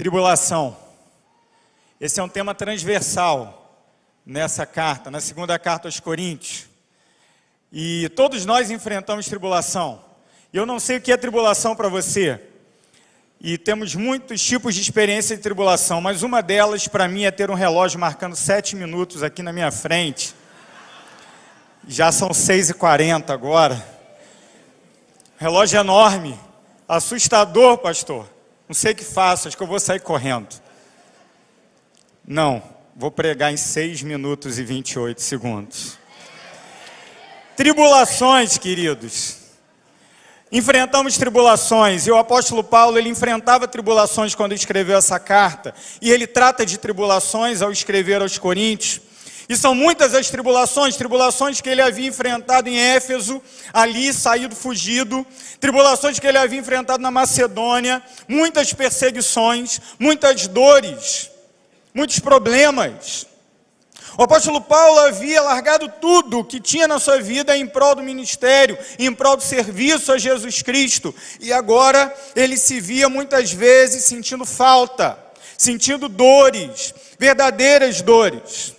Tribulação. Esse é um tema transversal nessa carta, na segunda carta aos Coríntios. E todos nós enfrentamos tribulação. Eu não sei o que é tribulação para você. E temos muitos tipos de experiência de tribulação, mas uma delas para mim é ter um relógio marcando sete minutos aqui na minha frente. Já são seis e quarenta agora. Relógio enorme, assustador, pastor. Não sei o que faço, acho que eu vou sair correndo. Não, vou pregar em 6 minutos e 28 segundos. Tribulações, queridos. Enfrentamos tribulações, e o apóstolo Paulo, ele enfrentava tribulações quando escreveu essa carta, e ele trata de tribulações ao escrever aos Coríntios. E são muitas as tribulações, tribulações que ele havia enfrentado em Éfeso, ali saído fugido, tribulações que ele havia enfrentado na Macedônia, muitas perseguições, muitas dores, muitos problemas. O apóstolo Paulo havia largado tudo que tinha na sua vida em prol do ministério, em prol do serviço a Jesus Cristo, e agora ele se via muitas vezes sentindo falta, sentindo dores, verdadeiras dores.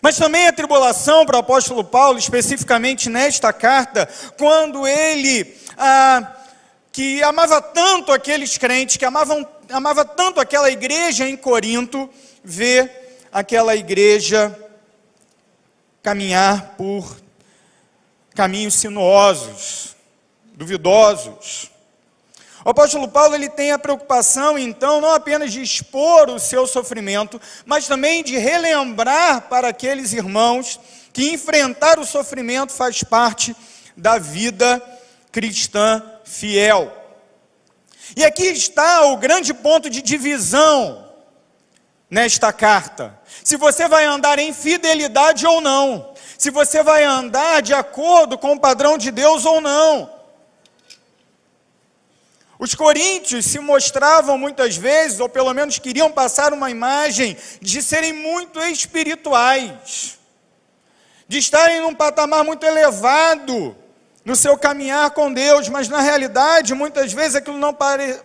Mas também a tribulação para o apóstolo Paulo, especificamente nesta carta, quando ele, ah, que amava tanto aqueles crentes, que amavam, amava tanto aquela igreja em Corinto, vê aquela igreja caminhar por caminhos sinuosos, duvidosos. O apóstolo Paulo ele tem a preocupação, então, não apenas de expor o seu sofrimento, mas também de relembrar para aqueles irmãos que enfrentar o sofrimento faz parte da vida cristã fiel. E aqui está o grande ponto de divisão nesta carta. Se você vai andar em fidelidade ou não, se você vai andar de acordo com o padrão de Deus ou não. Os coríntios se mostravam muitas vezes, ou pelo menos queriam passar uma imagem de serem muito espirituais, de estarem num patamar muito elevado no seu caminhar com Deus, mas na realidade, muitas vezes aquilo não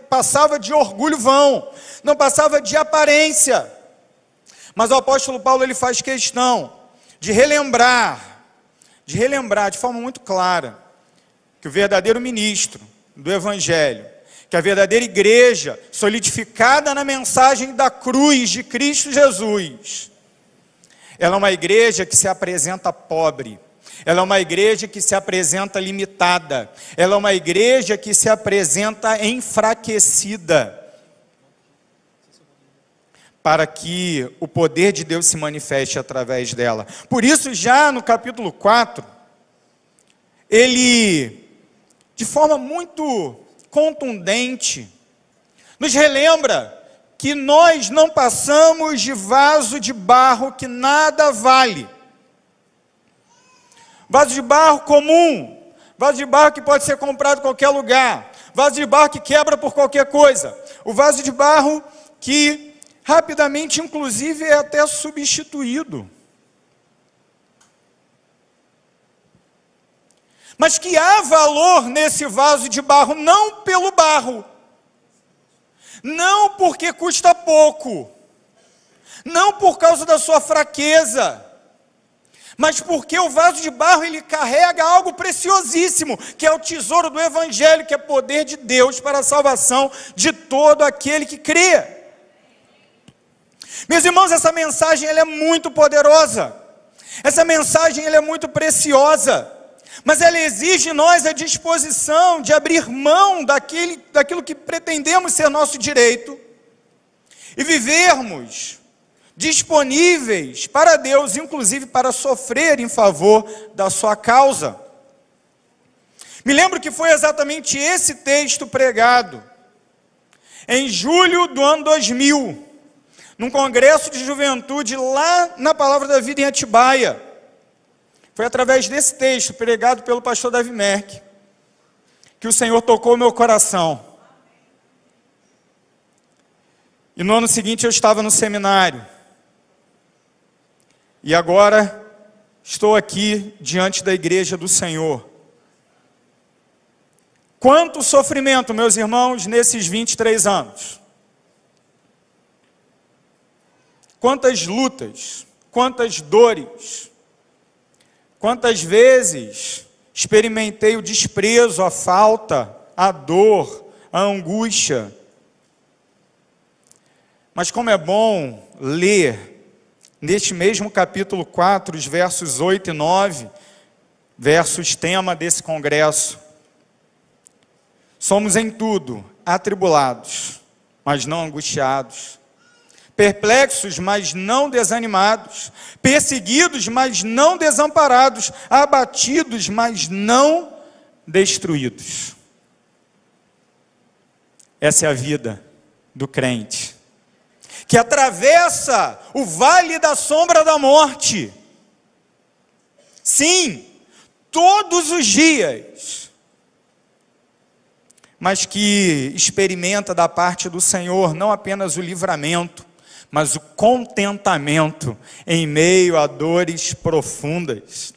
passava de orgulho vão, não passava de aparência. Mas o apóstolo Paulo ele faz questão de relembrar, de relembrar de forma muito clara que o verdadeiro ministro do evangelho que a verdadeira igreja, solidificada na mensagem da cruz de Cristo Jesus, ela é uma igreja que se apresenta pobre, ela é uma igreja que se apresenta limitada, ela é uma igreja que se apresenta enfraquecida, para que o poder de Deus se manifeste através dela. Por isso, já no capítulo 4, ele, de forma muito contundente, nos relembra que nós não passamos de vaso de barro que nada vale. Vaso de barro comum, vaso de barro que pode ser comprado em qualquer lugar, vaso de barro que quebra por qualquer coisa, o vaso de barro que rapidamente, inclusive, é até substituído. Mas que há valor nesse vaso de barro, não pelo barro, não porque custa pouco, não por causa da sua fraqueza, mas porque o vaso de barro ele carrega algo preciosíssimo, que é o tesouro do evangelho, que é poder de Deus para a salvação de todo aquele que crê. Meus irmãos, essa mensagem ela é muito poderosa. Essa mensagem ela é muito preciosa mas ela exige de nós a disposição de abrir mão daquele, daquilo que pretendemos ser nosso direito e vivermos disponíveis para Deus, inclusive para sofrer em favor da sua causa. Me lembro que foi exatamente esse texto pregado em julho do ano 2000, num congresso de juventude lá na Palavra da Vida em Atibaia. Foi através desse texto, pregado pelo pastor Davi Merck, que o Senhor tocou meu coração. E no ano seguinte eu estava no seminário. E agora estou aqui diante da igreja do Senhor. Quanto sofrimento, meus irmãos, nesses 23 anos. Quantas lutas, quantas dores, quantas vezes experimentei o desprezo, a falta, a dor, a angústia. Mas como é bom ler neste mesmo capítulo 4, os versos 8 e 9, versos tema desse congresso. Somos em tudo atribulados, mas não angustiados perplexos, mas não desanimados, perseguidos, mas não desamparados, abatidos, mas não destruídos. Essa é a vida do crente, que atravessa o vale da sombra da morte. Sim, todos os dias, mas que experimenta da parte do Senhor não apenas o livramento, mas o contentamento em meio a dores profundas.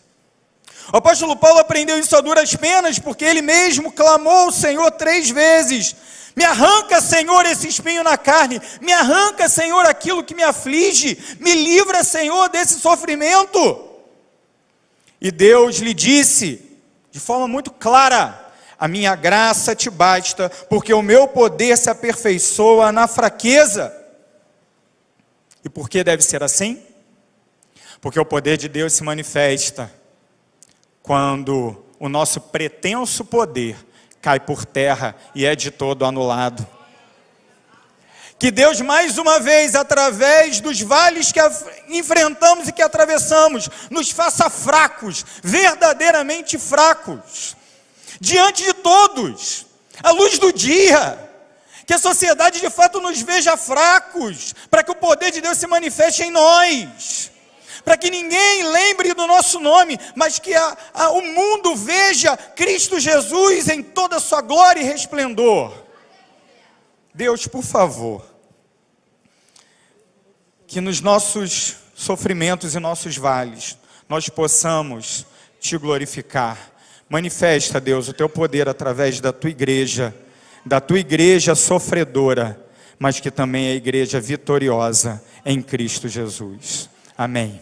O apóstolo Paulo aprendeu isso a duras penas, porque ele mesmo clamou ao Senhor três vezes: Me arranca, Senhor, esse espinho na carne, me arranca, Senhor, aquilo que me aflige, me livra, Senhor, desse sofrimento. E Deus lhe disse, de forma muito clara: A minha graça te basta, porque o meu poder se aperfeiçoa na fraqueza. E por que deve ser assim? Porque o poder de Deus se manifesta quando o nosso pretenso poder cai por terra e é de todo anulado. Que Deus, mais uma vez, através dos vales que enfrentamos e que atravessamos, nos faça fracos, verdadeiramente fracos, diante de todos, à luz do dia, que a sociedade de fato nos veja fracos, para que o poder de Deus se manifeste em nós, para que ninguém lembre do nosso nome, mas que a, a, o mundo veja Cristo Jesus em toda a sua glória e resplendor. Deus, por favor, que nos nossos sofrimentos e nossos vales nós possamos te glorificar. Manifesta, Deus, o teu poder através da tua igreja da tua igreja sofredora, mas que também é a igreja vitoriosa em Cristo Jesus. Amém.